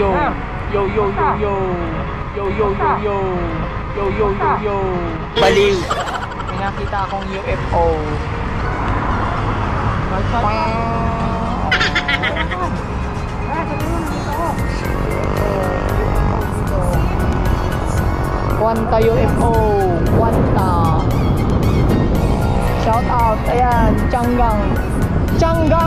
Yo. Yo, yo, yo, yo. Yo, yo, yo, yo. Yo, yo, yo, yo. Baliw. May nakita akong UFO. Kwanta UFO. Kwanta. Shout out. Ayan, Changgang. Changgang?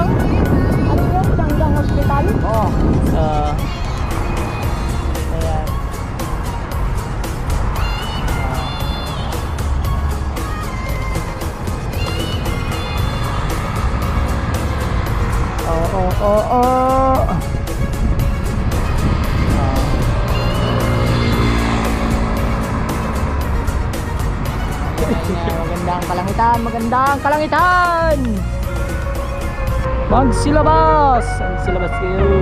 Oo, oo, oo, oo. Ayan, magandang kalangitan, magandang kalangitan! Magsilabas! Magsilabas kayo!